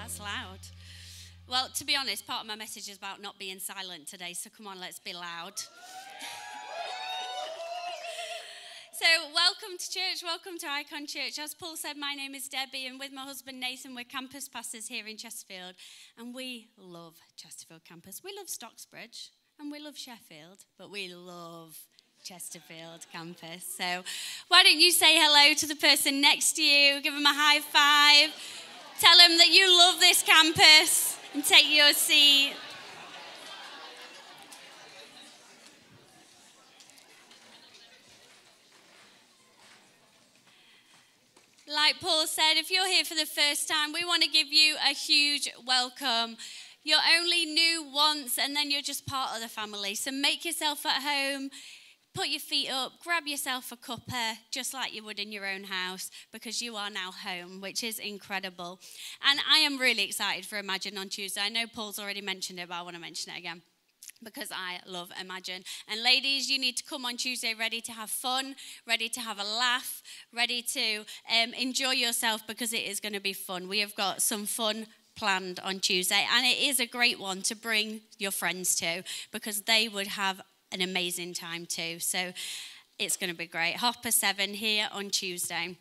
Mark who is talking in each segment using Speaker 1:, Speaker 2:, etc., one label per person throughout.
Speaker 1: That's loud. Well, to be honest, part of my message is about not being silent today, so come on, let's be loud. So, welcome to church, welcome to Ikon Church. As Paul said, my name is Debbie, and with my husband Nathan, we're campus pastors here in Chesterfield, and we love Chesterfield campus. We love Stocksbridge, and we love Sheffield, but we love Chesterfield campus. So, why don't you say hello to the person next to you, give them a high five, tell them that you love this campus, and take your seat. Like Paul said, if you're here for the first time, we want to give you a huge welcome. You're only new once and then you're just part of the family. So make yourself at home, put your feet up, grab yourself a cuppa, just like you would in your own house, because you are now home, which is incredible. And I am really excited for Imagine on Tuesday. I know Paul's already mentioned it, but I want to mention it again because I love Imagine. And ladies, you need to come on Tuesday ready to have fun, ready to have a laugh, ready to um, enjoy yourself because it is going to be fun. We have got some fun planned on Tuesday, and it is a great one to bring your friends to because they would have an amazing time too. So it's going to be great. Hopper 7 here on Tuesday.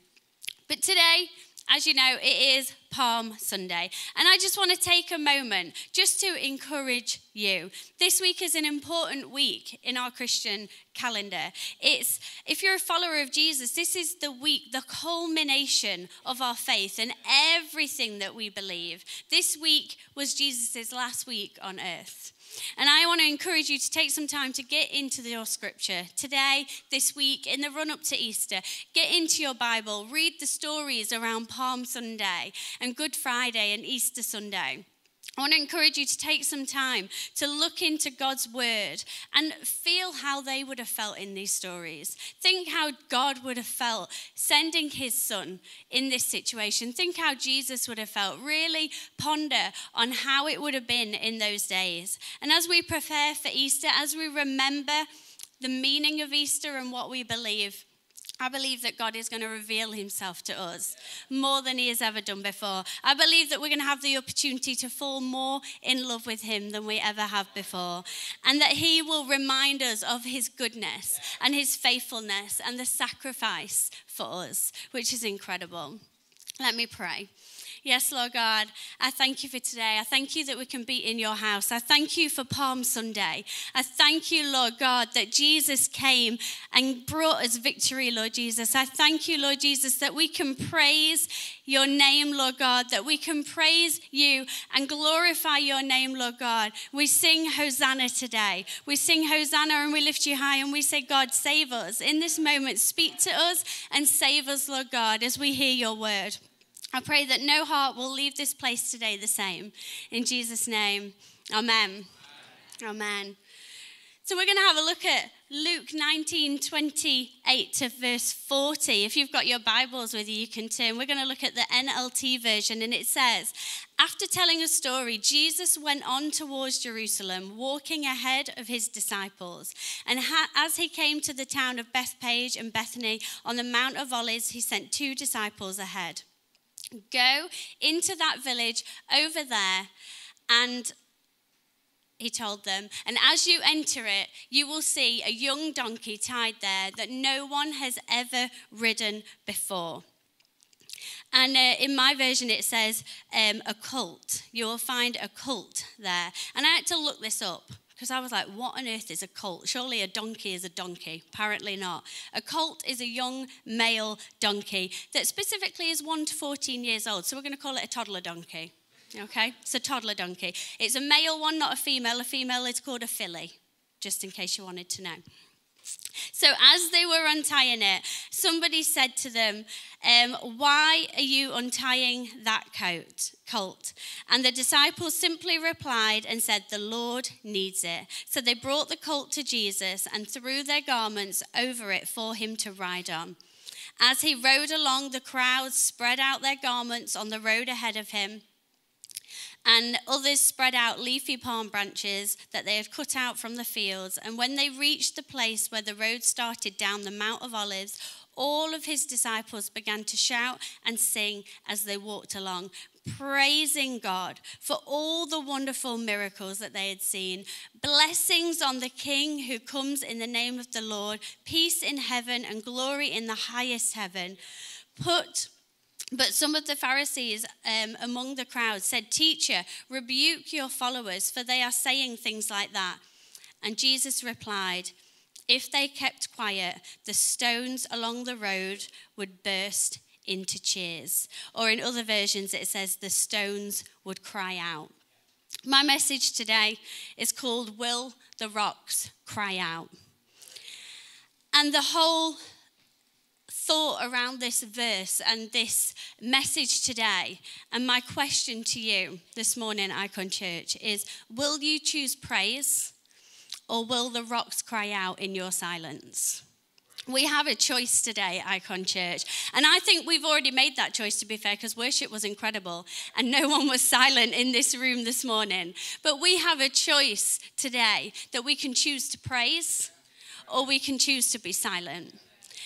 Speaker 1: But today, as you know, it is Palm Sunday. And I just want to take a moment just to encourage you. This week is an important week in our Christian calendar. It's, if you're a follower of Jesus, this is the week, the culmination of our faith and everything that we believe. This week was Jesus' last week on earth. And I want to encourage you to take some time to get into your scripture today, this week, in the run up to Easter. Get into your Bible, read the stories around Palm Sunday and Good Friday and Easter Sunday. I want to encourage you to take some time to look into God's word and feel how they would have felt in these stories. Think how God would have felt sending his son in this situation. Think how Jesus would have felt. Really ponder on how it would have been in those days. And as we prepare for Easter, as we remember the meaning of Easter and what we believe, I believe that God is going to reveal himself to us more than he has ever done before. I believe that we're going to have the opportunity to fall more in love with him than we ever have before. And that he will remind us of his goodness and his faithfulness and the sacrifice for us, which is incredible. Let me pray. Yes, Lord God, I thank you for today. I thank you that we can be in your house. I thank you for Palm Sunday. I thank you, Lord God, that Jesus came and brought us victory, Lord Jesus. I thank you, Lord Jesus, that we can praise your name, Lord God, that we can praise you and glorify your name, Lord God. We sing Hosanna today. We sing Hosanna and we lift you high and we say, God, save us. In this moment, speak to us and save us, Lord God, as we hear your word. I pray that no heart will leave this place today the same. In Jesus' name, amen. Amen. So we're going to have a look at Luke 19, 28 to verse 40. If you've got your Bibles with you, you can turn. We're going to look at the NLT version, and it says, After telling a story, Jesus went on towards Jerusalem, walking ahead of his disciples. And ha- as he came to the town of Bethphage and Bethany on the Mount of Olives, he sent two disciples ahead. Go into that village over there and he told them, and as you enter it, you will see a young donkey tied there that no one has ever ridden before. And uh, in my version, it says um, a colt. You will find a colt there. And I had to look this up because I was like, what on earth is a colt? Surely a donkey is a donkey. Apparently not. A colt is a young male donkey that specifically is 1 to 14 years old. So we're going to call it a toddler donkey. Okay? It's a toddler donkey. It's a male one, not a female. A female is called a filly, just in case you wanted to know. So, as they were untying it, somebody said to them, um, Why are you untying that coat, colt? And the disciples simply replied and said, The Lord needs it. So they brought the colt to Jesus and threw their garments over it for him to ride on. As he rode along, the crowds spread out their garments on the road ahead of him and others spread out leafy palm branches that they had cut out from the fields. And when they reached the place where the road started down the Mount of Olives, all of his disciples began to shout and sing as they walked along praising God for all the wonderful miracles that they had seen. Blessings on the King who comes in the name of the Lord, peace in heaven and glory in the highest heaven. Put but some of the Pharisees um, among the crowd said, Teacher, rebuke your followers, for they are saying things like that. And Jesus replied, If they kept quiet, the stones along the road would burst into cheers. Or in other versions, it says the stones would cry out. My message today is called Will the Rocks Cry Out? And the whole thought around this verse and this message today, and my question to you this morning, Ikon Church, is Will you choose praise or will the rocks cry out in your silence? We have a choice today, Ikon Church. And I think we've already made that choice, to be fair, because worship was incredible and no one was silent in this room this morning. But we have a choice today that we can choose to praise or we can choose to be silent.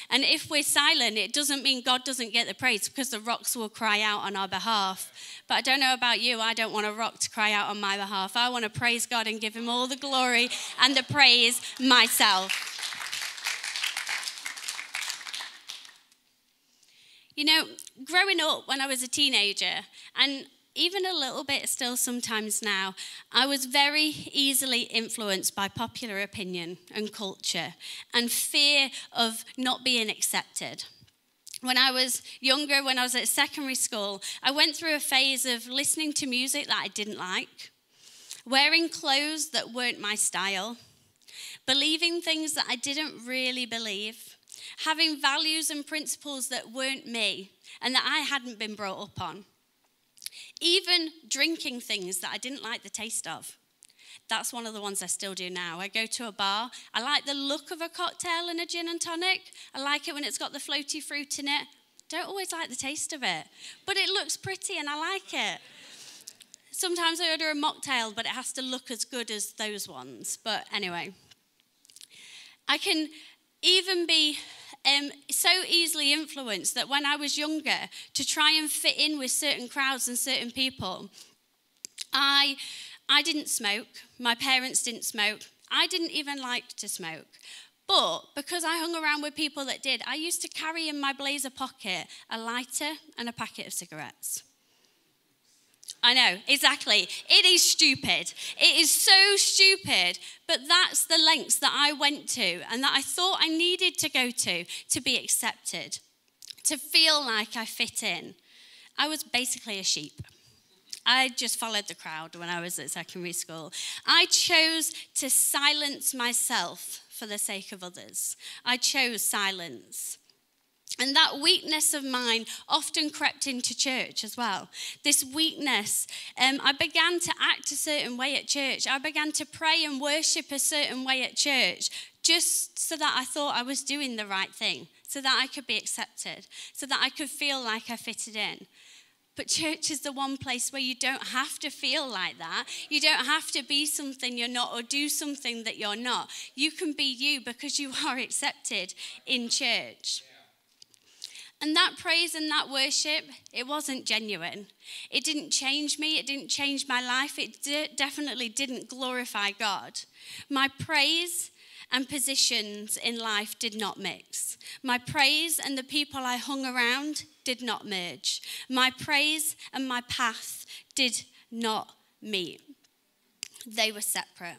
Speaker 1: And if we're silent, it doesn't mean God doesn't get the praise because the rocks will cry out on our behalf. But I don't know about you, I don't want a rock to cry out on my behalf. I want to praise God and give Him all the glory and the praise myself. You know, growing up when I was a teenager, and even a little bit still sometimes now, I was very easily influenced by popular opinion and culture and fear of not being accepted. When I was younger, when I was at secondary school, I went through a phase of listening to music that I didn't like, wearing clothes that weren't my style, believing things that I didn't really believe having values and principles that weren't me and that I hadn't been brought up on. Even drinking things that I didn't like the taste of. That's one of the ones I still do now. I go to a bar. I like the look of a cocktail and a gin and tonic. I like it when it's got the floaty fruit in it. Don't always like the taste of it, but it looks pretty and I like it. Sometimes I order a mocktail, but it has to look as good as those ones. But anyway, I can even be um, so easily influenced that when I was younger, to try and fit in with certain crowds and certain people, I, I didn't smoke. My parents didn't smoke. I didn't even like to smoke. But because I hung around with people that did, I used to carry in my blazer pocket a lighter and a packet of cigarettes. I know, exactly. It is stupid. It is so stupid, but that's the lengths that I went to and that I thought I needed to go to to be accepted, to feel like I fit in. I was basically a sheep. I just followed the crowd when I was at secondary school. I chose to silence myself for the sake of others. I chose silence. And that weakness of mine often crept into church as well. This weakness, um, I began to act a certain way at church. I began to pray and worship a certain way at church just so that I thought I was doing the right thing, so that I could be accepted, so that I could feel like I fitted in. But church is the one place where you don't have to feel like that. You don't have to be something you're not or do something that you're not. You can be you because you are accepted in church. And that praise and that worship, it wasn't genuine. It didn't change me, it didn't change my life, it de- definitely didn't glorify God. My praise and positions in life did not mix. My praise and the people I hung around did not merge. My praise and my path did not meet. They were separate.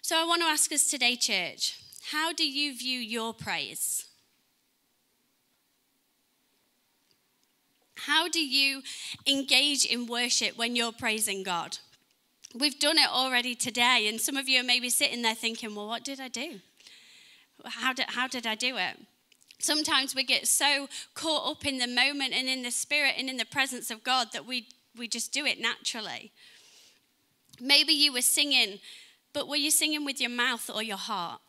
Speaker 1: So I want to ask us today, church, how do you view your praise? How do you engage in worship when you're praising God? We've done it already today, and some of you are maybe sitting there thinking, well, what did I do? How did, how did I do it? Sometimes we get so caught up in the moment and in the spirit and in the presence of God that we, we just do it naturally. Maybe you were singing, but were you singing with your mouth or your heart?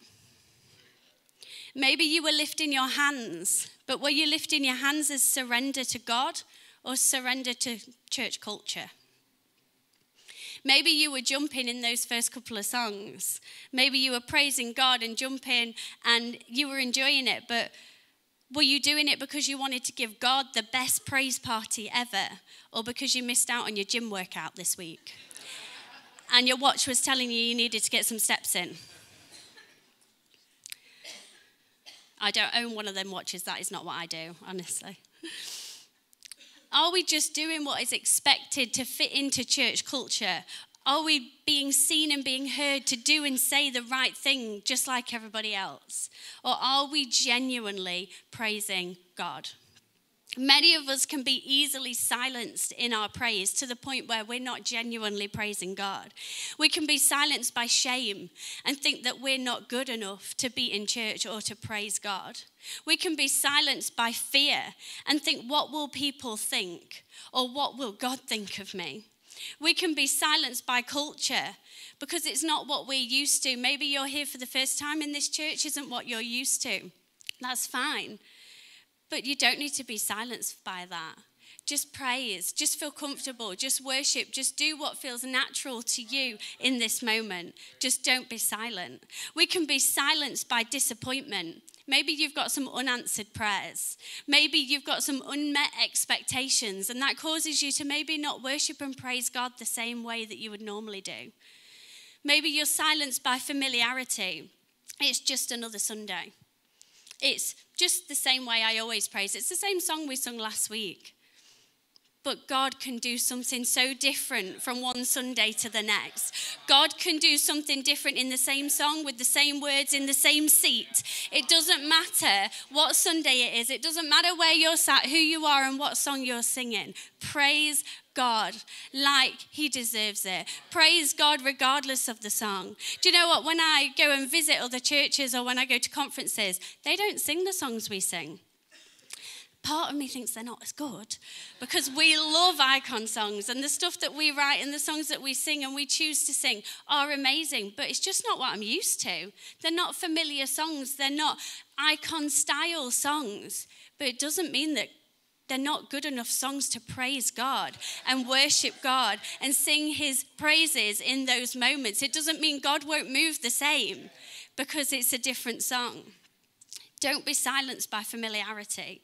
Speaker 1: Maybe you were lifting your hands, but were you lifting your hands as surrender to God or surrender to church culture? Maybe you were jumping in those first couple of songs. Maybe you were praising God and jumping and you were enjoying it, but Were you doing it because you wanted to give God the best praise party ever, or because you missed out on your gym workout this week? and your watch was telling you you needed to get some steps in? I don't own one of them watches. That is not what I do, honestly. Are we just doing what is expected to fit into church culture? Are we being seen and being heard to do and say the right thing just like everybody else? Or are we genuinely praising God? Many of us can be easily silenced in our praise to the point where we're not genuinely praising God. We can be silenced by shame and think that we're not good enough to be in church or to praise God. We can be silenced by fear and think, what will people think? Or what will God think of me? We can be silenced by culture because it's not what we're used to. Maybe you're here for the first time in this church, isn't what you're used to. That's fine. But you don't need to be silenced by that. Just praise, just feel comfortable, just worship, just do what feels natural to you in this moment. Just don't be silent. We can be silenced by disappointment. Maybe you've got some unanswered prayers. Maybe you've got some unmet expectations, and that causes you to maybe not worship and praise God the same way that you would normally do. Maybe you're silenced by familiarity. It's just another Sunday. It's just the same way I always praise. It's the same song we sung last week. But God can do something so different from one Sunday to the next. God can do something different in the same song with the same words in the same seat. It doesn't matter what Sunday it is, it doesn't matter where you're sat, who you are, and what song you're singing. Praise God like He deserves it. Praise God regardless of the song. Do you know what? When I go and visit other churches or when I go to conferences, they don't sing the songs we sing part of me thinks they're not as good because we love Ikon songs and the stuff that we write and the songs that we sing and we choose to sing are amazing, but it's just not what I'm used to. They're not familiar songs, they're not Ikon style songs, but it doesn't mean that they're not good enough songs to praise God and worship God and sing his praises in those moments. It doesn't mean God won't move the same because it's a different song. Don't be silenced by familiarity.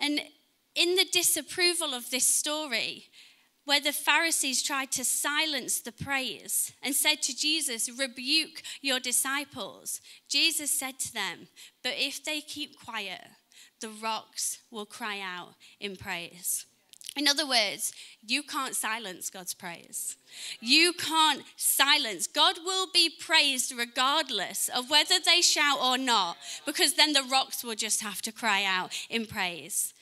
Speaker 1: And in the disapproval of this story, where the Pharisees tried to silence the praise and said to Jesus, Rebuke your disciples, Jesus said to them, But if they keep quiet, the rocks will cry out in praise. In other words, you can't silence God's praise. You can't silence. God will be praised regardless of whether they shout or not, because then the rocks will just have to cry out in praise.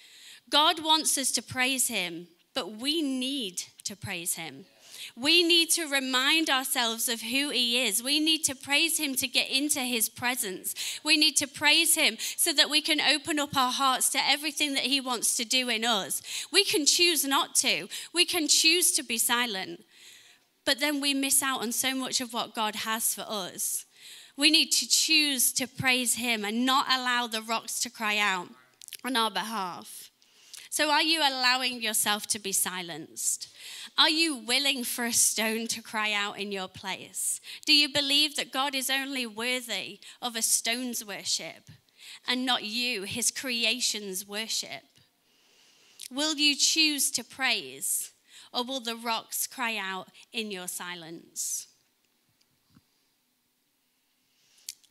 Speaker 1: God wants us to praise Him, but we need to praise Him. We need to remind ourselves of who He is. We need to praise Him to get into His presence. We need to praise Him so that we can open up our hearts to everything that He wants to do in us. We can choose not to, we can choose to be silent, but then we miss out on so much of what God has for us. We need to choose to praise Him and not allow the rocks to cry out on our behalf. So, are you allowing yourself to be silenced? Are you willing for a stone to cry out in your place? Do you believe that God is only worthy of a stone's worship and not you, his creation's worship? Will you choose to praise or will the rocks cry out in your silence?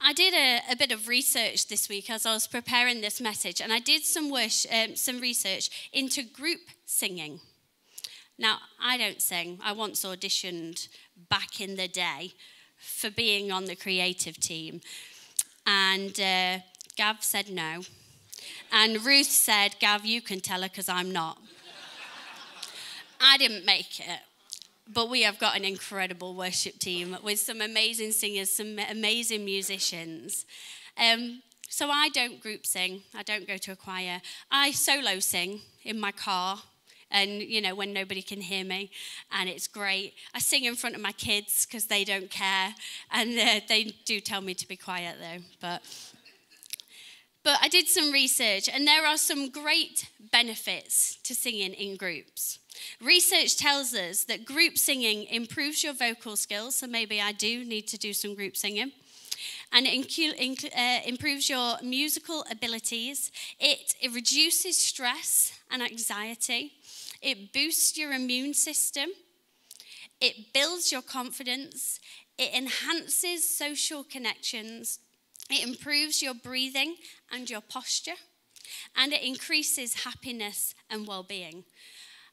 Speaker 1: I did a, a, bit of research this week as I was preparing this message, and I did some, wish, um, some research into group singing. Now, I don't sing. I once auditioned back in the day for being on the creative team. And uh, Gav said no. And Ruth said, Gav, you can tell her because I'm not. I didn't make it. But we have got an incredible worship team with some amazing singers, some amazing musicians. Um, so I don't group sing, I don't go to a choir. I solo sing in my car and you know when nobody can hear me and it's great i sing in front of my kids because they don't care and they do tell me to be quiet though but but i did some research and there are some great benefits to singing in groups research tells us that group singing improves your vocal skills so maybe i do need to do some group singing and it uh, improves your musical abilities. It, it reduces stress and anxiety. It boosts your immune system. It builds your confidence. It enhances social connections. It improves your breathing and your posture. And it increases happiness and well being.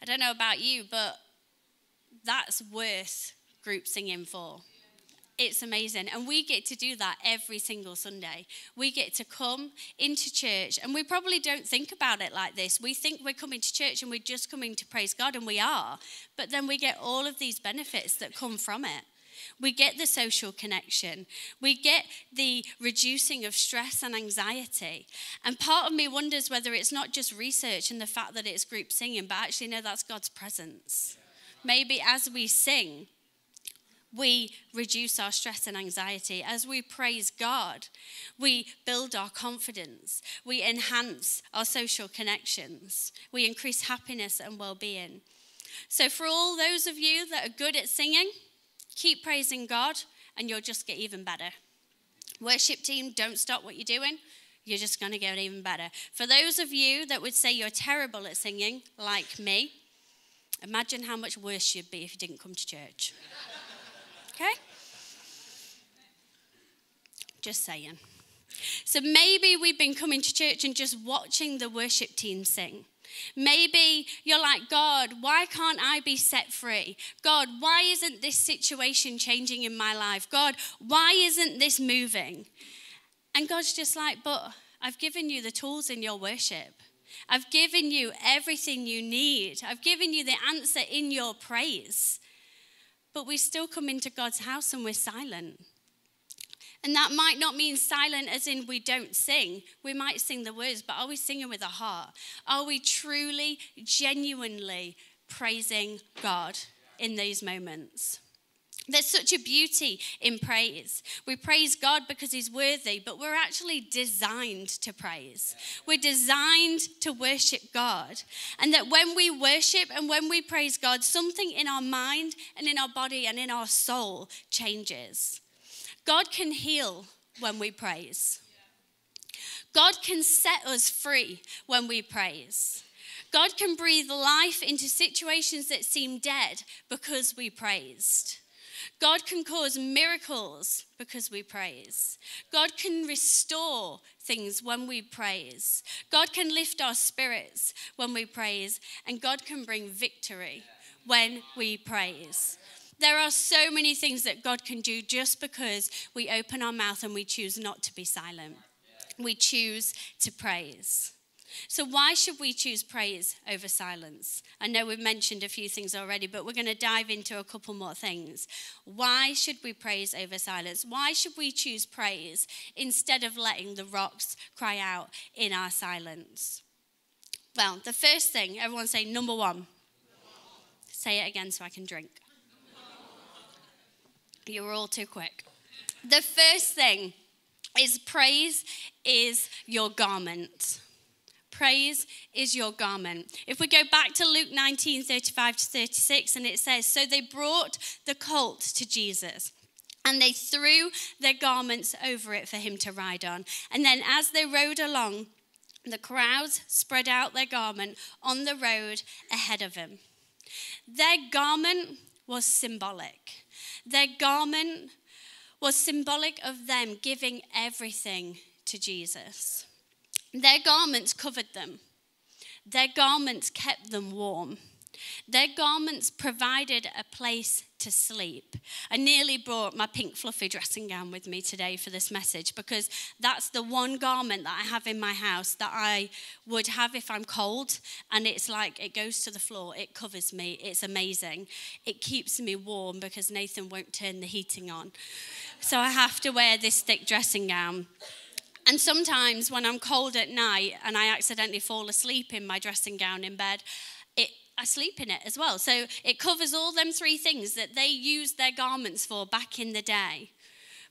Speaker 1: I don't know about you, but that's worth group singing for. It's amazing. And we get to do that every single Sunday. We get to come into church, and we probably don't think about it like this. We think we're coming to church and we're just coming to praise God, and we are. But then we get all of these benefits that come from it. We get the social connection. We get the reducing of stress and anxiety. And part of me wonders whether it's not just research and the fact that it's group singing, but actually, no, that's God's presence. Maybe as we sing, we reduce our stress and anxiety. As we praise God, we build our confidence. We enhance our social connections. We increase happiness and well being. So, for all those of you that are good at singing, keep praising God and you'll just get even better. Worship team, don't stop what you're doing. You're just going to get even better. For those of you that would say you're terrible at singing, like me, imagine how much worse you'd be if you didn't come to church. Okay? Just saying. So maybe we've been coming to church and just watching the worship team sing. Maybe you're like, God, why can't I be set free? God, why isn't this situation changing in my life? God, why isn't this moving? And God's just like, but I've given you the tools in your worship. I've given you everything you need. I've given you the answer in your praise but we still come into God's house and we're silent. And that might not mean silent as in we don't sing. We might sing the words, but are we singing with a heart? Are we truly, genuinely praising God in these moments? There's such a beauty in praise. We praise God because He's worthy, but we're actually designed to praise. We're designed to worship God. And that when we worship and when we praise God, something in our mind and in our body and in our soul changes. God can heal when we praise, God can set us free when we praise. God can breathe life into situations that seem dead because we praised. God can cause miracles because we praise. God can restore things when we praise. God can lift our spirits when we praise. And God can bring victory when we praise. There are so many things that God can do just because we open our mouth and we choose not to be silent. We choose to praise. So, why should we choose praise over silence? I know we've mentioned a few things already, but we're going to dive into a couple more things. Why should we praise over silence? Why should we choose praise instead of letting the rocks cry out in our silence? Well, the first thing, everyone say number one. Say it again so I can drink. You were all too quick. The first thing is praise is your garment. Praise is your garment. If we go back to Luke 19 35 to 36, and it says, So they brought the colt to Jesus. And they threw their garments over it for him to ride on. And then, as they rode along, the crowds spread out their garment on the road ahead of him. Their garment was symbolic. Their garment was symbolic of them giving everything to Jesus. Their garments covered them, their garments kept them warm. Their garments provided a place to sleep. I nearly brought my pink fluffy dressing gown with me today for this message because that's the one garment that I have in my house that I would have if I'm cold. And it's like it goes to the floor, it covers me, it's amazing. It keeps me warm because Nathan won't turn the heating on. So I have to wear this thick dressing gown. And sometimes when I'm cold at night and I accidentally fall asleep in my dressing gown in bed, it, I sleep in it as well. So it covers all them three things that they used their garments for back in the day.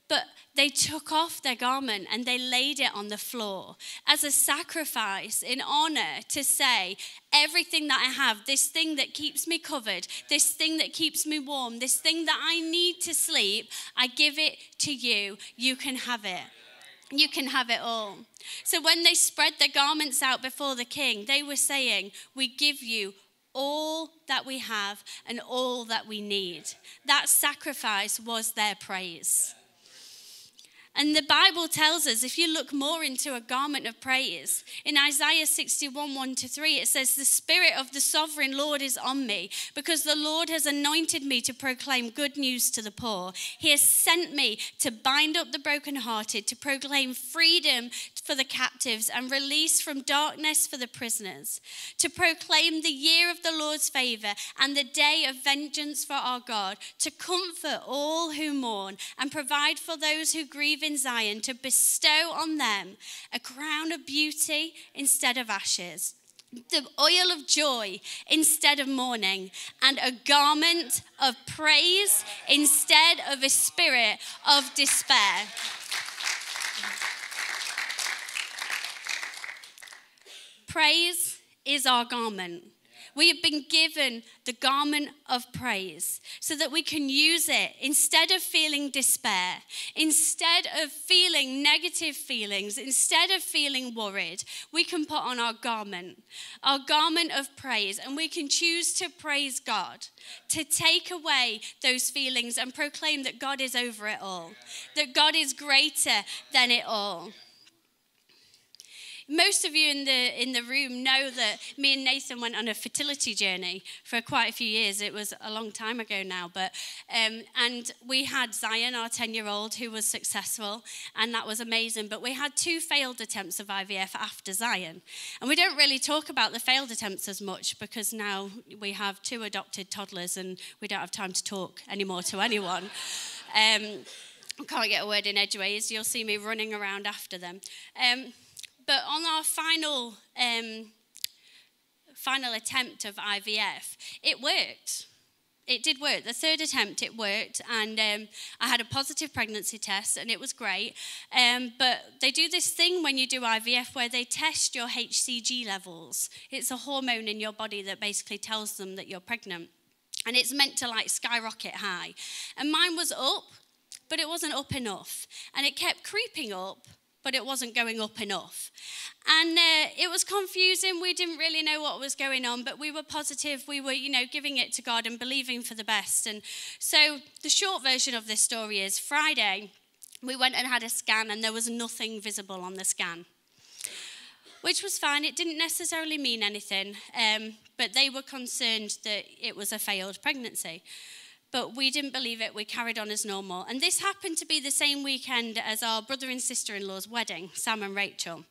Speaker 1: But they took off their garment and they laid it on the floor as a sacrifice in honor to say, everything that I have, this thing that keeps me covered, this thing that keeps me warm, this thing that I need to sleep, I give it to you. You can have it. You can have it all. So when they spread their garments out before the king, they were saying, We give you all that we have and all that we need. That sacrifice was their praise. And the Bible tells us, if you look more into a garment of praise, in Isaiah 61 1 to 3, it says, The Spirit of the sovereign Lord is on me, because the Lord has anointed me to proclaim good news to the poor. He has sent me to bind up the brokenhearted, to proclaim freedom for the captives and release from darkness for the prisoners, to proclaim the year of the Lord's favor and the day of vengeance for our God, to comfort all who mourn and provide for those who grieve in Zion to bestow on them a crown of beauty instead of ashes, the oil of joy instead of mourning, and a garment of praise instead of a spirit of despair. Praise is our garment. We have been given the garment of praise so that we can use it instead of feeling despair, instead of feeling negative feelings, instead of feeling worried. We can put on our garment, our garment of praise, and we can choose to praise God, to take away those feelings and proclaim that God is over it all, that God is greater than it all. Most of you in the, in the room know that me and Nathan went on a fertility journey for quite a few years. It was a long time ago now, but um, and we had Zion, our 10 year old, who was successful, and that was amazing. But we had two failed attempts of IVF after Zion. And we don't really talk about the failed attempts as much because now we have two adopted toddlers and we don't have time to talk anymore to anyone. Um, I can't get a word in edgeways. You'll see me running around after them. Um, but on our final, um, final attempt of IVF, it worked. It did work. The third attempt, it worked, and um, I had a positive pregnancy test, and it was great. Um, but they do this thing when you do IVF where they test your HCG levels. It's a hormone in your body that basically tells them that you're pregnant, and it's meant to like skyrocket high. And mine was up, but it wasn't up enough, and it kept creeping up but it wasn't going up enough. And uh, it was confusing. We didn't really know what was going on, but we were positive. We were, you know, giving it to God and believing for the best. And so the short version of this story is Friday, we went and had a scan, and there was nothing visible on the scan. Which was fine. It didn't necessarily mean anything, um, but they were concerned that it was a failed pregnancy but we didn't believe it. We carried on as normal. And this happened to be the same weekend as our brother and sister in law's wedding, Sam and Rachel.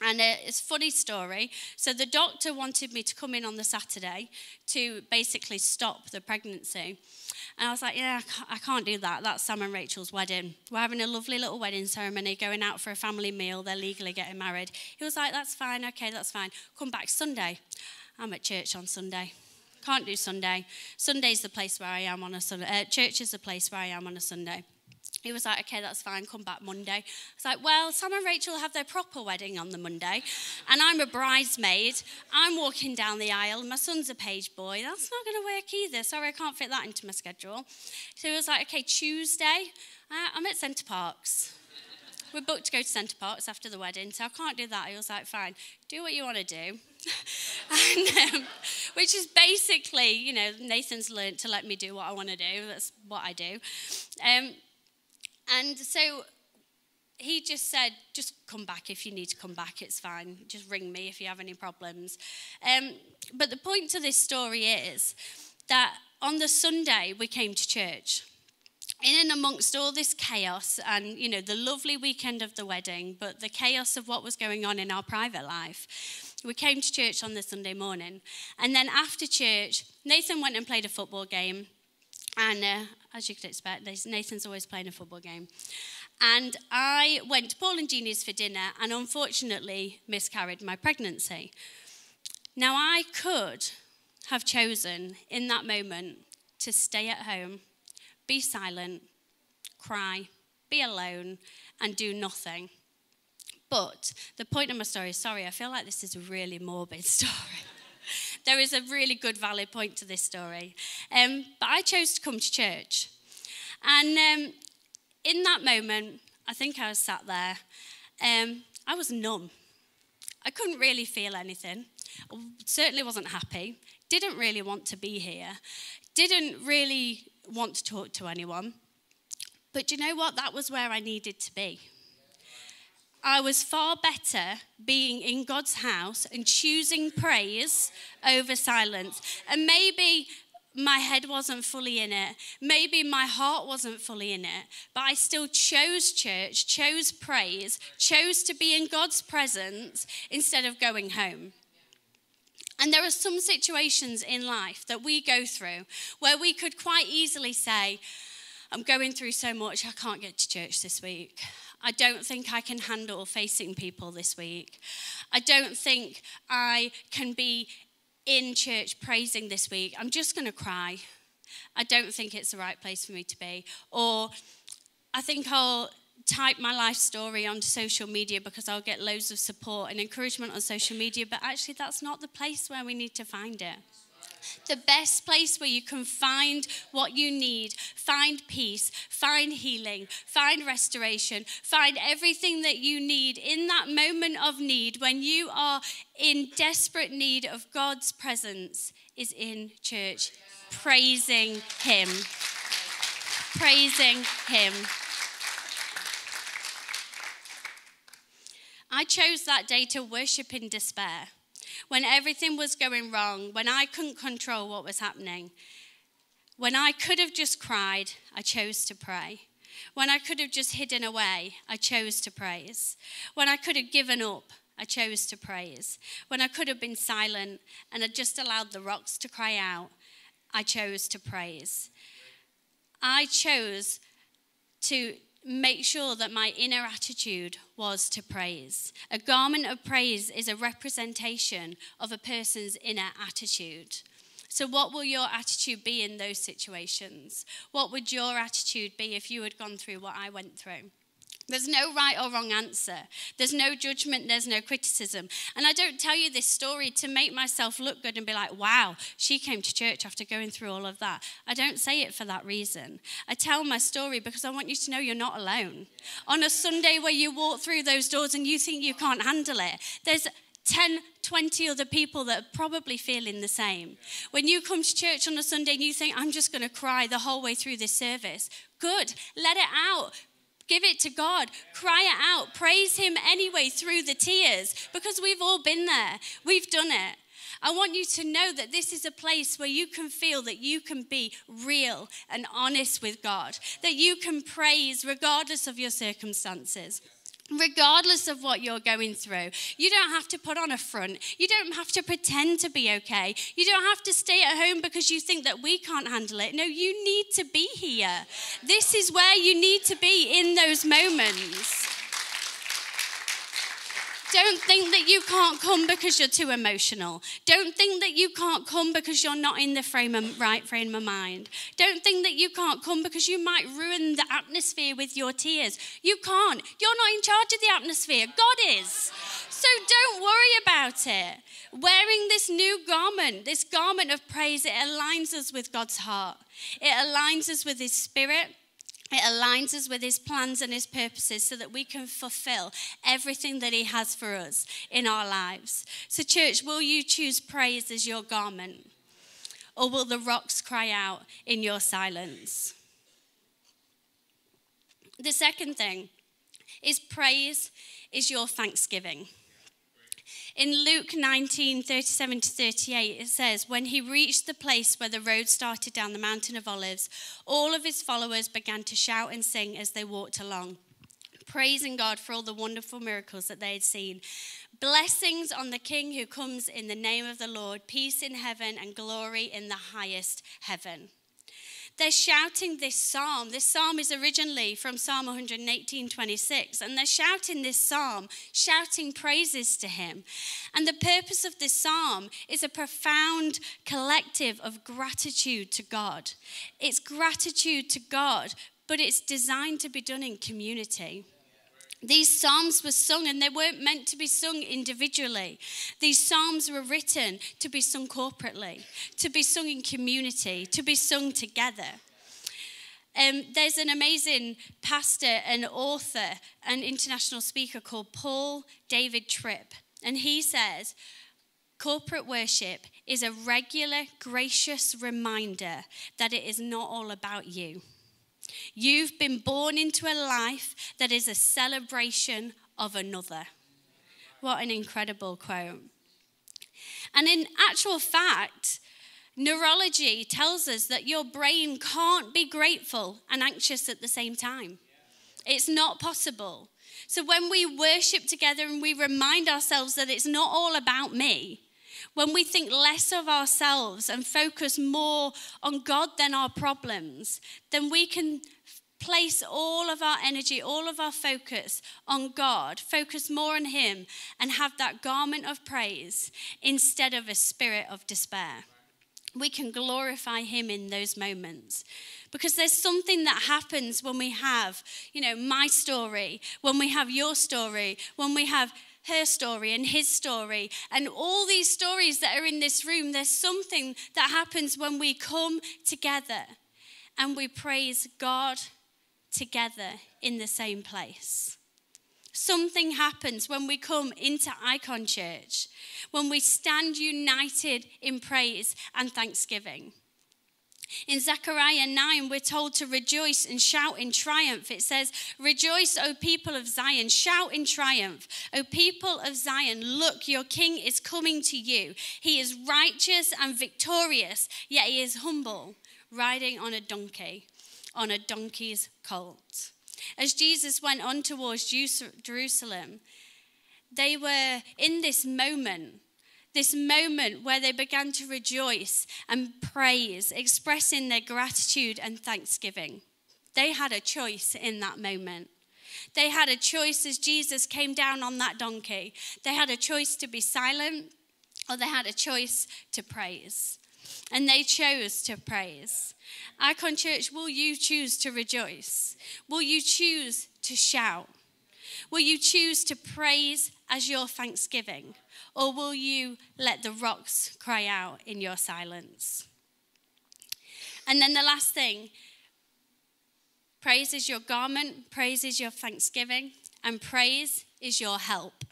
Speaker 1: And uh, it's a funny story. So the doctor wanted me to come in on the Saturday to basically stop the pregnancy. And I was like, yeah, I can't do that. That's Sam and Rachel's wedding. We're having a lovely little wedding ceremony, going out for a family meal. They're legally getting married. He was like, that's fine. Okay, that's fine. Come back Sunday. I'm at church on Sunday. Can't do Sunday. Sunday's the place where I am on a Sunday. Uh, church is the place where I am on a Sunday. He was like, okay, that's fine, come back Monday. I was like, well, Sam and Rachel have their proper wedding on the Monday, and I'm a bridesmaid. I'm walking down the aisle, my son's a page boy. That's not going to work either. Sorry, I can't fit that into my schedule. So he was like, okay, Tuesday, uh, I'm at Center Parcs. We're booked to go to Center Parcs after the wedding, so I can't do that. He was like, fine, do what you want to do. and, um, which is basically, you know, Nathan's learned to let me do what I want to do. That's what I do. Um, and so he just said, just come back if you need to come back, it's fine. Just ring me if you have any problems. Um, but the point to this story is that on the Sunday we came to church. In and amongst all this chaos and, you know, the lovely weekend of the wedding, but the chaos of what was going on in our private life, we came to church on the Sunday morning. And then after church, Nathan went and played a football game. And uh, as you could expect, Nathan's always playing a football game. And I went to Paul and Jeannie's for dinner and unfortunately miscarried my pregnancy. Now, I could have chosen in that moment to stay at home, be silent, cry, be alone, and do nothing. But the point of my story, sorry, I feel like this is a really morbid story. there is a really good, valid point to this story. Um, but I chose to come to church. And um, in that moment, I think I was sat there, um, I was numb. I couldn't really feel anything. I certainly wasn't happy. Didn't really want to be here. Didn't really want to talk to anyone. But you know what? That was where I needed to be. I was far better being in God's house and choosing praise over silence. And maybe my head wasn't fully in it. Maybe my heart wasn't fully in it. But I still chose church, chose praise, chose to be in God's presence instead of going home. And there are some situations in life that we go through where we could quite easily say, I'm going through so much, I can't get to church this week. I don't think I can handle facing people this week. I don't think I can be in church praising this week. I'm just going to cry. I don't think it's the right place for me to be. Or I think I'll type my life story onto social media because I'll get loads of support and encouragement on social media, but actually, that's not the place where we need to find it the best place where you can find what you need, find peace, find healing, find restoration, find everything that you need in that moment of need when you are in desperate need of God's presence is in church, praising Him. Praising Him. I chose that day to worship in despair when everything was going wrong, when I couldn't control what was happening. When I could have just cried, I chose to pray. When I could have just hidden away, I chose to praise. When I could have given up, I chose to praise. When I could have been silent and had just allowed the rocks to cry out, I chose to praise. I chose to make sure that my inner attitude was to praise. A garment of praise is a representation of a person's inner attitude. So, what will your attitude be in those situations? What would your attitude be if you had gone through what I went through? There's no right or wrong answer. There's no judgment, there's no criticism. And I don't tell you this story to make myself look good and be like, wow, she came to church after going through all of that. I don't say it for that reason. I tell my story because I want you to know you're not alone. On a Sunday where you walk through those doors and you think you can't handle it, there's 10, 20 other people that are probably feeling the same. When you come to church on a Sunday and you think, I'm just going to cry the whole way through this service, good, let it out. Give it to God. Cry it out. Praise Him anyway through the tears because we've all been there. We've done it. I want you to know that this is a place where you can feel that you can be real and honest with God, that you can praise regardless of your circumstances regardless of what you're going through. You don't have to put on a front. You don't have to pretend to be okay. You don't have to stay at home because you think that we can't handle it. No, you need to be here. This is where you need to be in those moments. Don't think that you can't come because you're too emotional. Don't think that you can't come because you're not in the frame of, right frame of mind. Don't think that you can't come because you might ruin the atmosphere with your tears. You can't. You're not in charge of the atmosphere. God is. So don't worry about it. Wearing this new garment, this garment of praise, it aligns us with God's heart. It aligns us with His Spirit. It aligns us with his plans and his purposes so that we can fulfill everything that he has for us in our lives. So, church, will you choose praise as your garment? Or will the rocks cry out in your silence? The second thing is praise is your thanksgiving. In Luke 19 37 to 38, it says, When he reached the place where the road started down the mountain of Olives, all of his followers began to shout and sing as they walked along, praising God for all the wonderful miracles that they had seen. Blessings on the King who comes in the name of the Lord, peace in heaven and glory in the highest heaven. They're shouting this psalm. This psalm is originally from Psalm 118 26, and they're shouting this psalm, shouting praises to him. And the purpose of this psalm is a profound collective of gratitude to God. It's gratitude to God but it's designed to be done in community. These psalms were sung and they weren't meant to be sung individually. These psalms were written to be sung corporately, to be sung in community, to be sung together. Um, there's an amazing pastor and author and international speaker called Paul David Tripp. And he says, Corporate worship is a regular, gracious reminder that it is not all about you. You've been born into a life that is a celebration of another. What an incredible quote. And in actual fact, neurology tells us that your brain can't be grateful and anxious at the same time. It's not possible. So when we worship together and we remind ourselves that it's not all about me, when we think less of ourselves and focus more on God than our problems, then we can place all of our energy, all of our focus on God, focus more on Him, and have that garment of praise instead of a spirit of despair. We can glorify Him in those moments. Because there's something that happens when we have, you know, my story, when we have your story, when we have her story and his story, and all these stories that are in this room, there's something that happens when we come together and we praise God together in the same place. Something happens when we come into Ikon Church, when we stand united in praise and thanksgiving. In Zechariah 9, we're told to rejoice and shout in triumph. It says, Rejoice, O people of Zion, shout in triumph. O people of Zion, look, your king is coming to you. He is righteous and victorious, yet he is humble, riding on a donkey, on a donkey's colt. As Jesus went on towards Jerusalem, they were in this moment this moment where they began to rejoice and praise, expressing their gratitude and thanksgiving. They had a choice in that moment. They had a choice as Jesus came down on that donkey. They had a choice to be silent or they had a choice to praise. And they chose to praise. Ikon Church, will you choose to rejoice? Will you choose to shout? Will you choose to praise as your thanksgiving? Or will you let the rocks cry out in your silence? And then the last thing praise is your garment, praise is your thanksgiving, and praise is your help.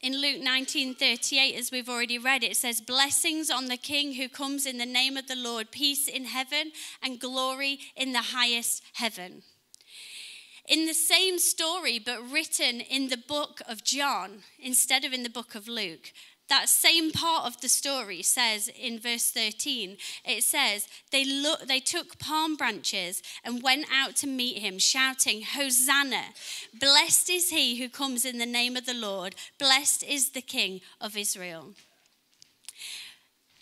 Speaker 1: in Luke 19:38 as we've already read it says blessings on the king who comes in the name of the Lord peace in heaven and glory in the highest heaven in the same story, but written in the book of John instead of in the book of Luke. That same part of the story says in verse 13, it says, they, look, they took palm branches and went out to meet him, shouting, Hosanna! Blessed is he who comes in the name of the Lord, blessed is the King of Israel.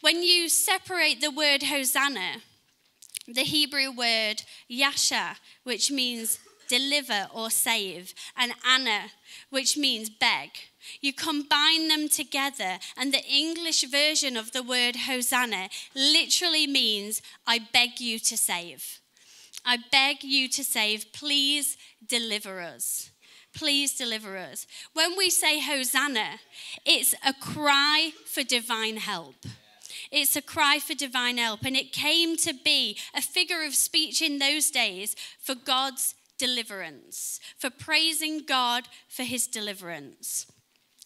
Speaker 1: When you separate the word Hosanna, the Hebrew word Yasha, which means deliver or save, and Anna, which means beg. You combine them together, and the English version of the word Hosanna literally means, I beg you to save. I beg you to save. Please deliver us. Please deliver us. When we say Hosanna, it's a cry for divine help. It's a cry for divine help. And it came to be a figure of speech in those days for God's deliverance, for praising God for his deliverance.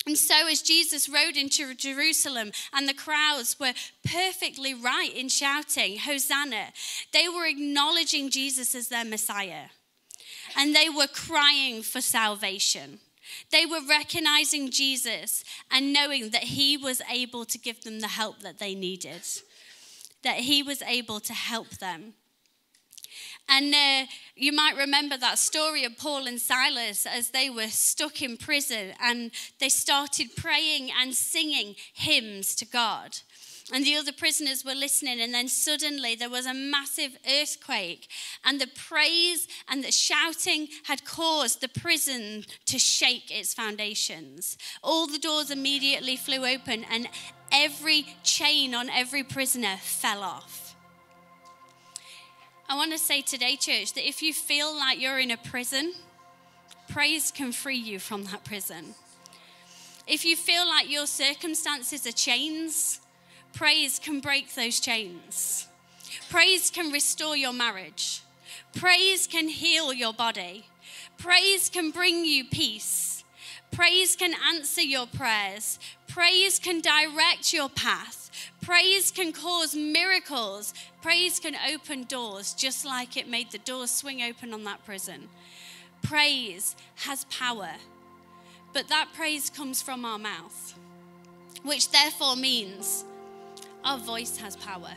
Speaker 1: And so, as Jesus rode into Jerusalem and the crowds were perfectly right in shouting, Hosanna, they were acknowledging Jesus as their Messiah. And they were crying for salvation. They were recognizing Jesus and knowing that he was able to give them the help that they needed, that he was able to help them. And uh, you might remember that story of Paul and Silas as they were stuck in prison and they started praying and singing hymns to God. And the other prisoners were listening, and then suddenly there was a massive earthquake, and the praise and the shouting had caused the prison to shake its foundations. All the doors immediately flew open, and every chain on every prisoner fell off. I want to say today, church, that if you feel like you're in a prison, praise can free you from that prison. If you feel like your circumstances are chains, praise can break those chains. Praise can restore your marriage. Praise can heal your body. Praise can bring you peace. Praise can answer your prayers. Praise can direct your path. Praise can cause miracles. Praise can open doors, just like it made the doors swing open on that prison. Praise has power, but that praise comes from our mouth, which therefore means our voice has power.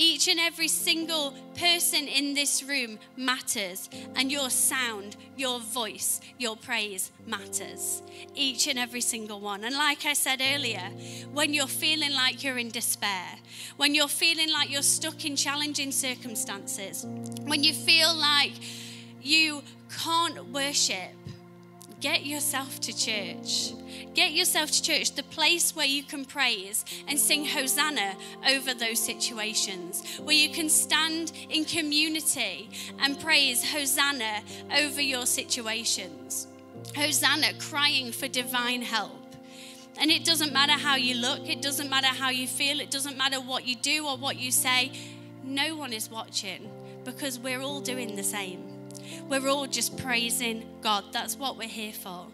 Speaker 1: Each and every single person in this room matters, and your sound, your voice, your praise matters. Each and every single one. And like I said earlier, when you're feeling like you're in despair, when you're feeling like you're stuck in challenging circumstances, when you feel like you can't worship, get yourself to church. Get yourself to church, the place where you can praise and sing Hosanna over those situations, where you can stand in community and praise Hosanna over your situations. Hosanna crying for divine help. And it doesn't matter how you look, it doesn't matter how you feel, it doesn't matter what you do or what you say. No one is watching because we're all doing the same. We're all just praising God. That's what we're here for.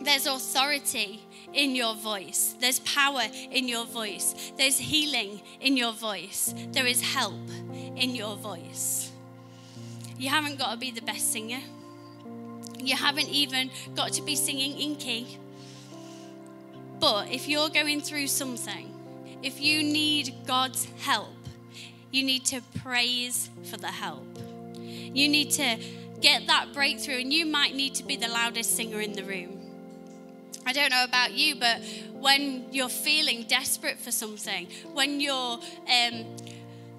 Speaker 1: There's authority in your voice. There's power in your voice. There's healing in your voice. There is help in your voice. You haven't got to be the best singer. You haven't even got to be singing in key. But if you're going through something, if you need God's help, you need to praise for the help. You need to get that breakthrough, and you might need to be the loudest singer in the room. I don't know about you, but when you're feeling desperate for something, when you're um,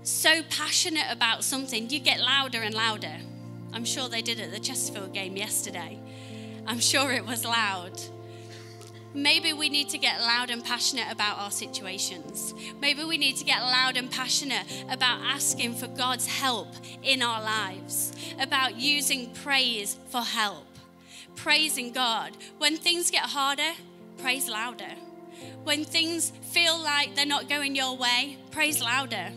Speaker 1: so passionate about something, you get louder and louder. I'm sure they did at the Chesterfield game yesterday. I'm sure it was loud. Maybe we need to get loud and passionate about our situations. Maybe we need to get loud and passionate about asking for God's help in our lives, about using praise for help, praising God. When things get harder, praise louder. When things feel like they're not going your way, praise louder.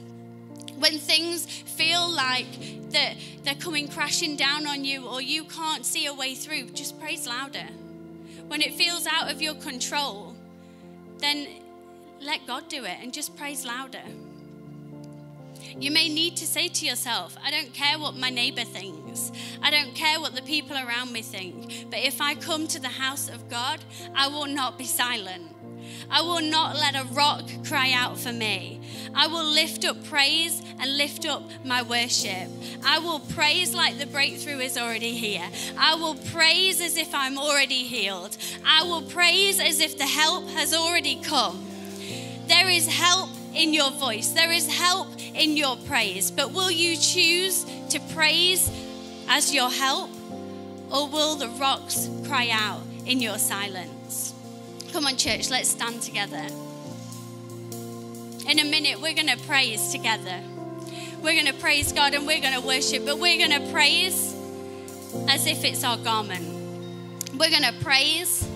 Speaker 1: When things feel like that they're coming crashing down on you or you can't see a way through, just praise louder when it feels out of your control, then let God do it and just praise louder. You may need to say to yourself, I don't care what my neighbor thinks. I don't care what the people around me think. But if I come to the house of God, I will not be silent. I will not let a rock cry out for me. I will lift up praise and lift up my worship. I will praise like the breakthrough is already here. I will praise as if I'm already healed. I will praise as if the help has already come. There is help in your voice, there is help in your praise. But will you choose to praise as your help, or will the rocks cry out in your silence? Come on, church, let's stand together. In a minute, we're going to praise together. We're going to praise God and we're going to worship, but we're going to praise as if it's our garment. We're going to praise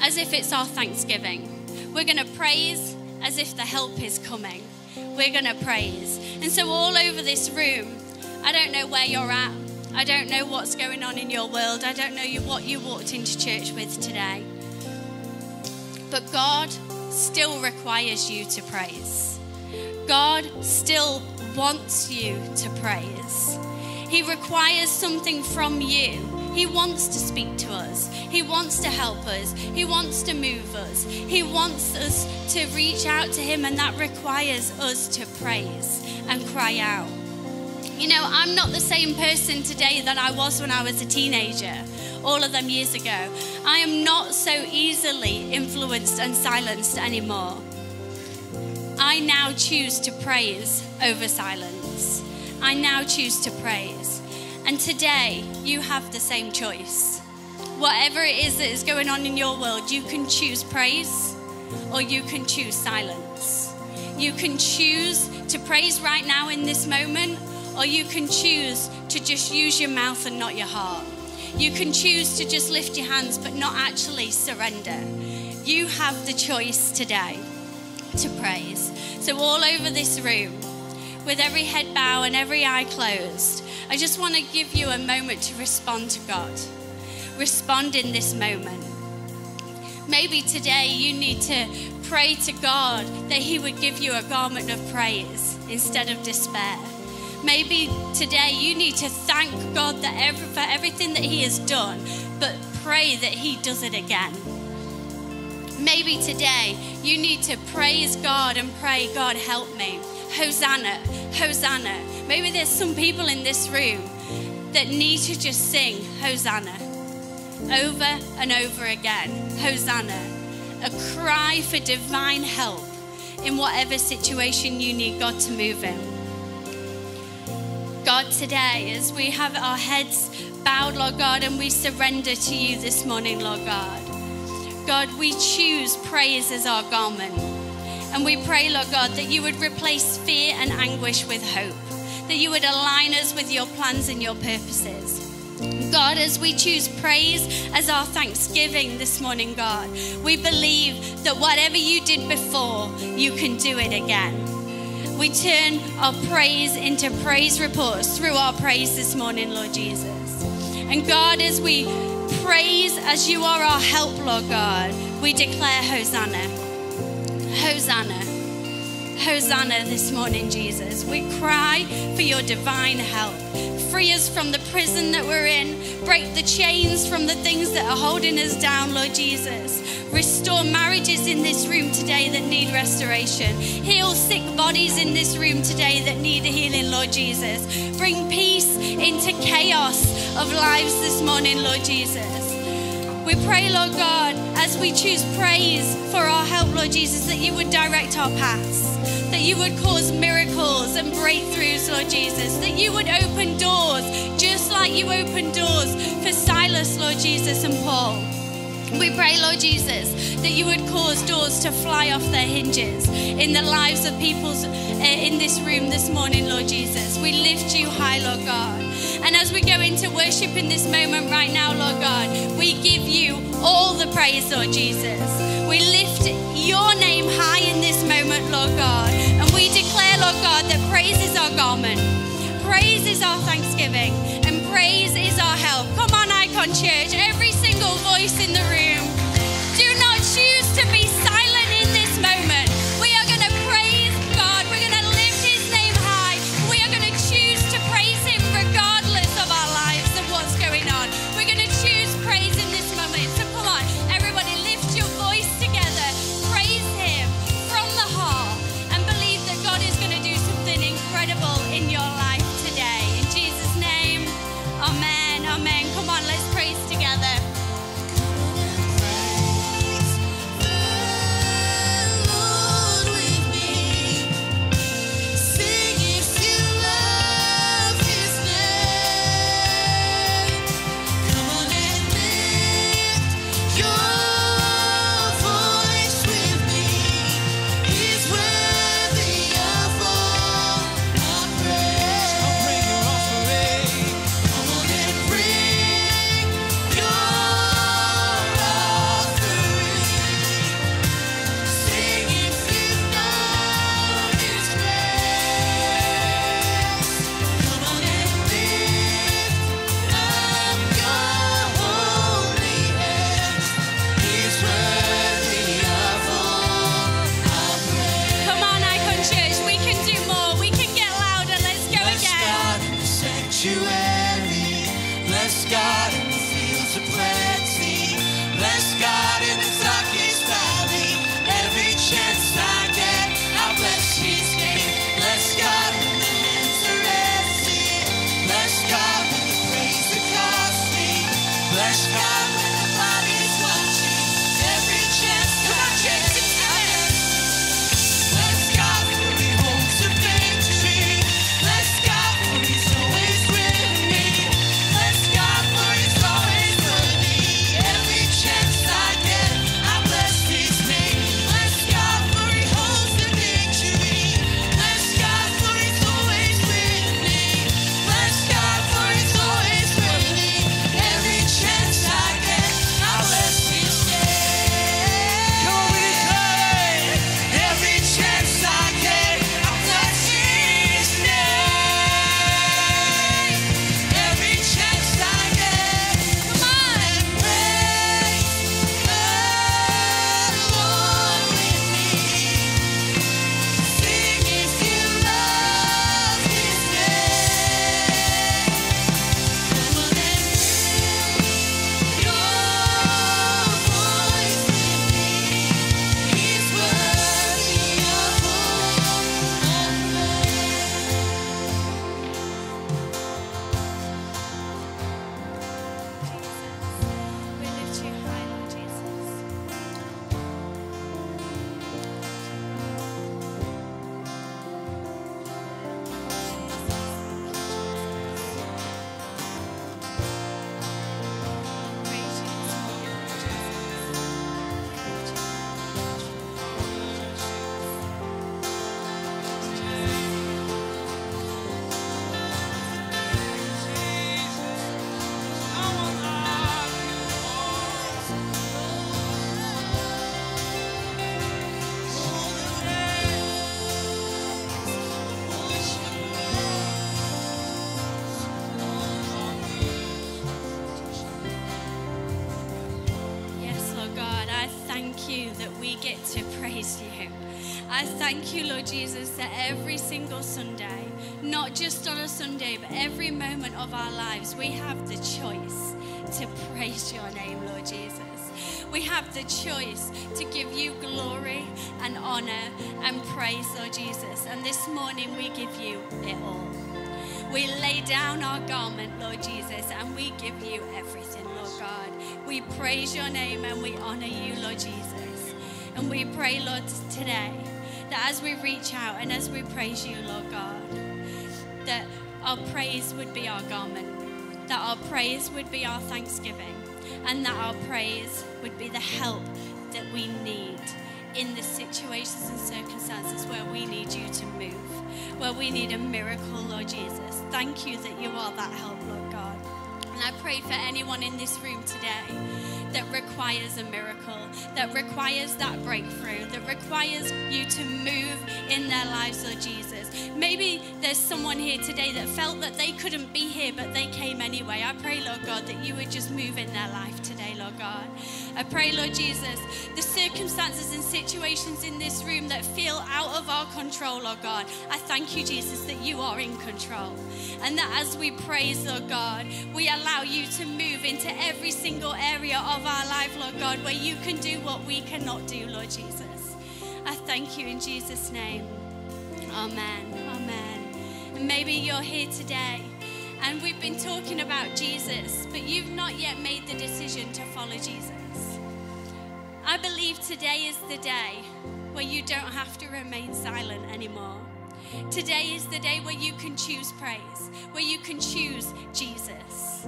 Speaker 1: as if it's our thanksgiving. We're going to praise as if the help is coming. We're going to praise. And so, all over this room, I don't know where you're at. I don't know what's going on in your world. I don't know what you walked into church with today. But God still requires you to praise. God still wants you to praise. He requires something from you. He wants to speak to us. He wants to help us. He wants to move us. He wants us to reach out to Him, and that requires us to praise and cry out. You know, I'm not the same person today that I was when I was a teenager all of them years ago. I am not so easily influenced and silenced anymore. I now choose to praise over silence. I now choose to praise. And today, you have the same choice. Whatever it is that is going on in your world, you can choose praise or you can choose silence. You can choose to praise right now in this moment, or you can choose to just use your mouth and not your heart. You can choose to just lift your hands but not actually surrender. You have the choice today to praise. So, all over this room, with every head bow and every eye closed, I just want to give you a moment to respond to God. Respond in this moment. Maybe today you need to pray to God that He would give you a garment of praise instead of despair. Maybe today you need to thank God that every, for everything that He has done, but pray that He does it again. Maybe today you need to praise God and pray, God, help me. Hosanna, Hosanna. Maybe there's some people in this room that need to just sing Hosanna over and over again. Hosanna. A cry for divine help in whatever situation you need God to move in. God, today, as we have our heads bowed, Lord God, and we surrender to you this morning, Lord God. God, we choose praise as our garment. And we pray, Lord God, that you would replace fear and anguish with hope, that you would align us with your plans and your purposes. God, as we choose praise as our thanksgiving this morning, God, we believe that whatever you did before, you can do it again. We turn our praise into praise reports through our praise this morning, Lord Jesus. And God, as we praise as you are our help, Lord God, we declare Hosanna. Hosanna. Hosanna this morning, Jesus. We cry for your divine help. Free us from the prison that we're in. Break the chains from the things that are holding us down, Lord Jesus. Restore marriages in this room today that need restoration. Heal sick bodies in this room today that need the healing, Lord Jesus. Bring peace into chaos of lives this morning, Lord Jesus. We pray, Lord God, as we choose praise for our help, Lord Jesus, that you would direct our paths, that you would cause miracles and breakthroughs, Lord Jesus, that you would open doors just like you opened doors for Silas, Lord Jesus, and Paul. We pray, Lord Jesus, that you would cause doors to fly off their hinges in the lives of people uh, in this room this morning, Lord Jesus. We lift you high, Lord God. And as we go into worship in this moment right now, Lord God, we give you all the praise, Lord Jesus. We lift your name high in this moment, Lord God. And we declare, Lord God, that praise is our garment, praise is our thanksgiving, and praise is our help. Come on, Ikon Church, every single voice in the room. Thank you, Lord Jesus, that every single Sunday, not just on a Sunday, but every moment of our lives, we have the choice to praise your name, Lord Jesus. We have the choice to give you glory and honor and praise, Lord Jesus. And this morning we give you it all. We lay down our garment, Lord Jesus, and we give you everything, Lord God. We praise your name and we honor you, Lord Jesus. And we pray, Lord, today that as we reach out and as we praise you, Lord God, that our praise would be our garment, that our praise would be our thanksgiving, and that our praise would be the help that we need in the situations and circumstances where we need you to move, where we need a miracle, Lord Jesus. Thank you that you are that help, Lord God. And I pray for anyone in this room today that requires a miracle, that requires that breakthrough, that requires you to move lives, Lord Jesus. Maybe there's someone here today that felt that they couldn't be here, but they came anyway. I pray, Lord God, that you would just move in their life today, Lord God. I pray, Lord Jesus, the circumstances and situations in this room that feel out of our control, Lord God, I thank you, Jesus, that you are in control. And that as we praise, Lord God, we allow you to move into every single area of our life, Lord God, where you can do what we cannot do, Lord Jesus. I thank you in Jesus' name. Amen. Amen. And maybe you're here today and we've been talking about Jesus, but you've not yet made the decision to follow Jesus. I believe today is the day where you don't have to remain silent anymore. Today is the day where you can choose praise, where you can choose Jesus.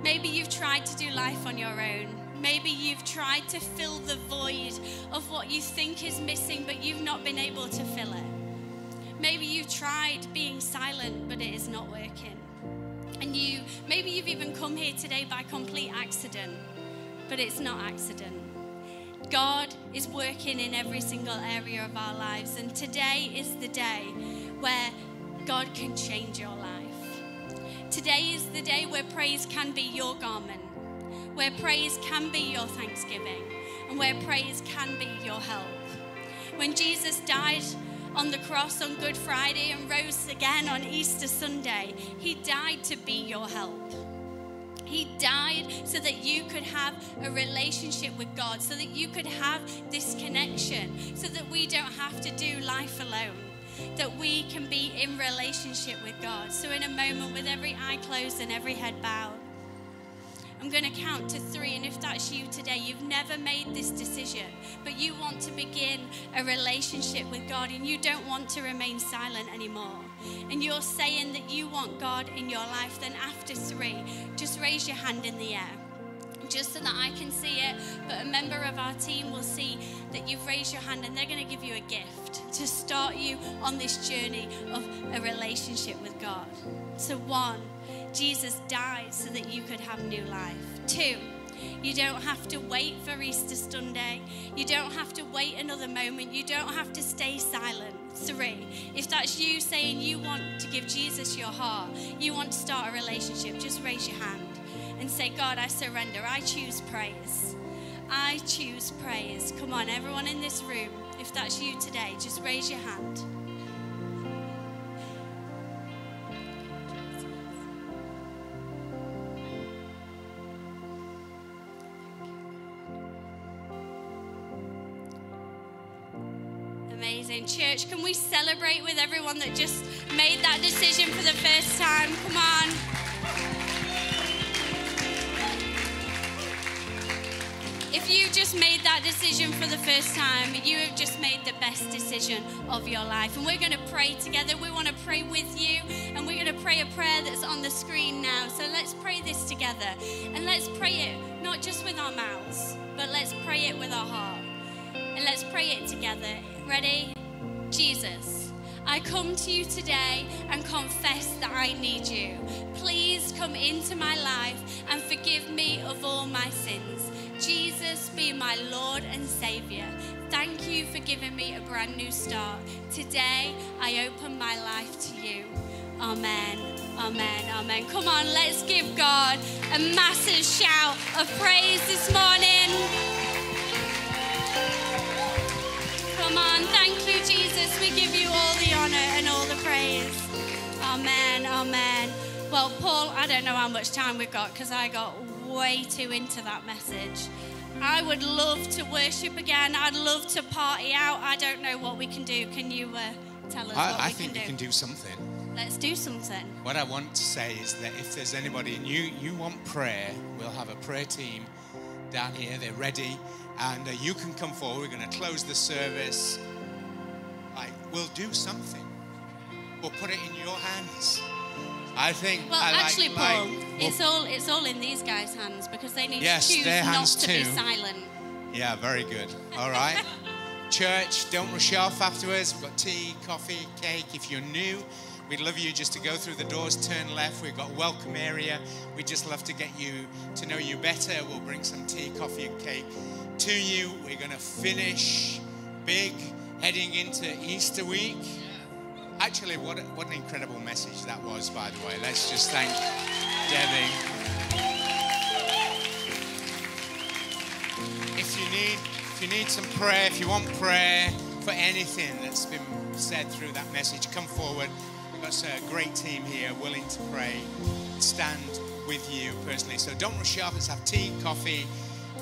Speaker 1: Maybe you've tried to do life on your own. Maybe you've tried to fill the void of what you think is missing, but you've not been able to fill it. Maybe you've tried being silent, but it is not working. And you, maybe you've even come here today by complete accident, but it's not accident. God is working in every single area of our lives, and today is the day where God can change your life. Today is the day where praise can be your garment, where praise can be your thanksgiving, and where praise can be your help. When Jesus died on the cross on Good Friday and rose again on Easter Sunday, he died to be your help. He died so that you could have a relationship with God, so that you could have this connection, so that we don't have to do life alone, that we can be in relationship with God. So, in a moment, with every eye closed and every head bowed, I'm going to count to three. And if that's you today, you've never made this decision, but you want to begin a relationship with God and you don't want to remain silent anymore, and you're saying that you want God in your life, then after three, just raise your hand in the air. Just so that I can see it, but a member of our team will see that you've raised your hand and they're going to give you a gift to start you on this journey of a relationship with God. So, one, Jesus died so that you could have new life. Two, you don't have to wait for Easter Sunday. You don't have to wait another moment. You don't have to stay silent. Three, if that's you saying you want to give Jesus your heart, you want to start a relationship, just raise your hand and say, God, I surrender. I choose praise. I choose praise. Come on, everyone in this room, if that's you today, just raise your hand. Church, can we celebrate with everyone that just made that decision for the first time? Come on. If you just made that decision for the first time, you have just made the best decision of your life. And we're going to pray together. We want to pray with you, and we're going to pray a prayer that's on the screen now. So let's pray this together. And let's pray it not just with our mouths, but let's pray it with our heart. And let's pray it together. Ready? Jesus, I come to you today and confess that I need you. Please come into my life and forgive me of all my sins. Jesus, be my Lord and Savior. Thank you for giving me a brand new start. Today, I open my life to you. Amen. Amen. Amen. Come on, let's give God a massive shout of praise this morning. Come on. Thank you, Jesus. give you all the honor and all the praise. Amen. Amen. Well, Paul, I don't know how much time we've got because I got way too into that message. I would love to worship again. I'd love to party out. I don't know what we can do. Can you uh, tell us
Speaker 2: I,
Speaker 1: what
Speaker 2: I
Speaker 1: we
Speaker 2: think
Speaker 1: can
Speaker 2: we
Speaker 1: do?
Speaker 2: can do something.
Speaker 1: Let's do something.
Speaker 2: What I want to say is that if there's anybody and you, you want prayer, we'll have a prayer team down here. They're ready. And uh, you can come forward. We're going to close the service. Like, we'll do something. We'll put it in your hands. I think.
Speaker 1: Well,
Speaker 2: I
Speaker 1: actually,
Speaker 2: like-
Speaker 1: Paul,
Speaker 2: well,
Speaker 1: it's all it's all in these guys' hands because they need
Speaker 2: Yes,
Speaker 1: to choose not to be silent.
Speaker 2: Yeah, very good. All right. Church, don't rush off afterwards. We've got tea, coffee, cake. If you're new, we'd love you just to go through the doors, turn left. We've got welcome area. We'd just love to get you to know you better. We'll bring some tea, coffee, and cake to you. We're going to finish big heading into Easter week. Actually, what, what an incredible message that was, by the way. Let's just thank Debbie. If you need, if you need some prayer, if you want prayer for anything that's been said through that message, come forward. We've got a great team here willing to pray, stand with you personally. So don't rush off. Let's have tea, coffee,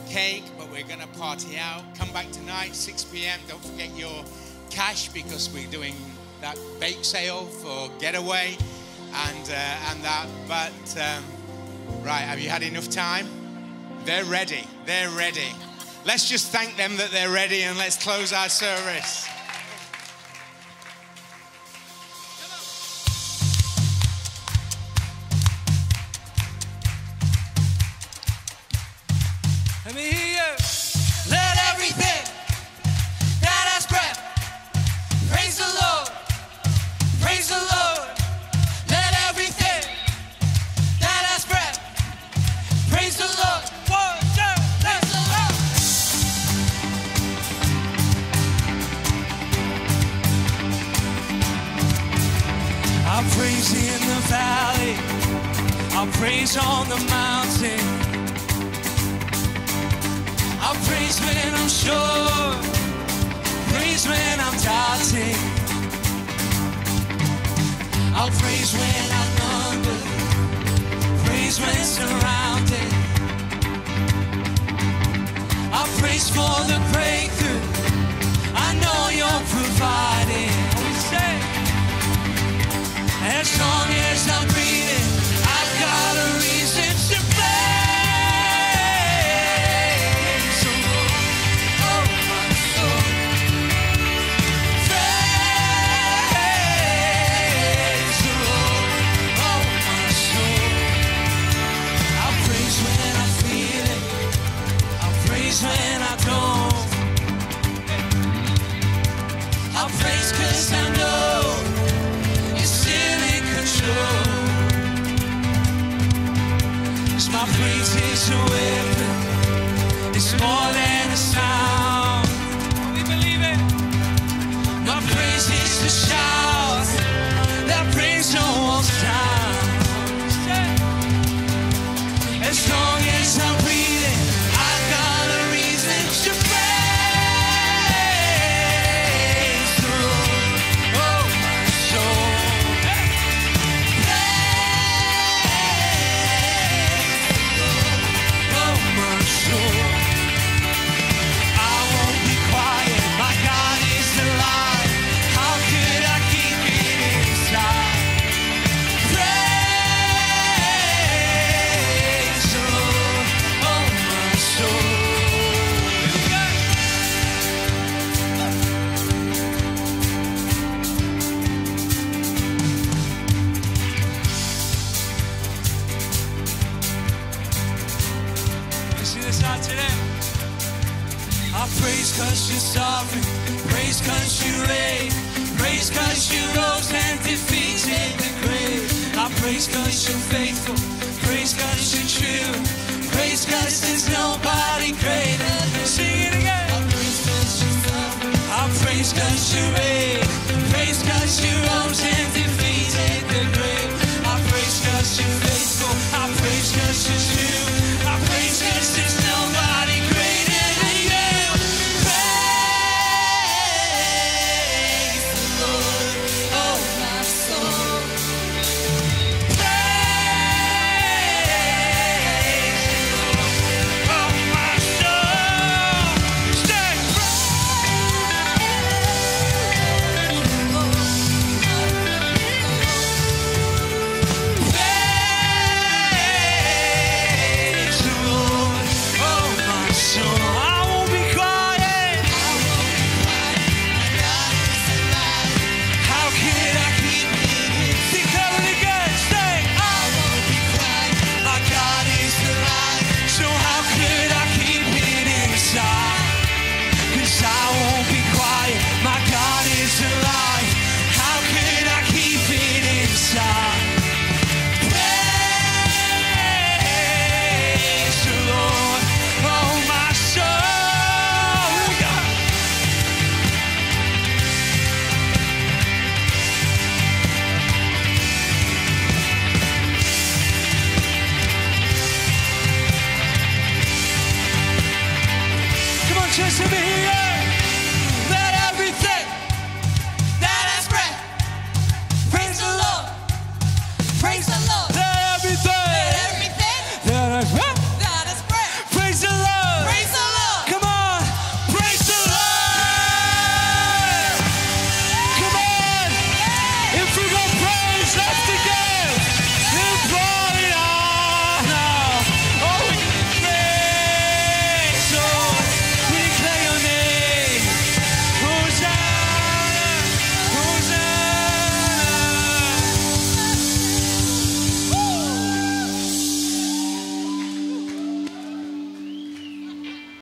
Speaker 2: cake, but we're going to party out. Come back tonight, 6 p.m. Don't forget your cash because we're doing that bake sale for getaway and uh, and that. But um, right, have you had enough time? They're ready. They're ready. Let's just thank them that they're ready and let's close our service.
Speaker 3: Praise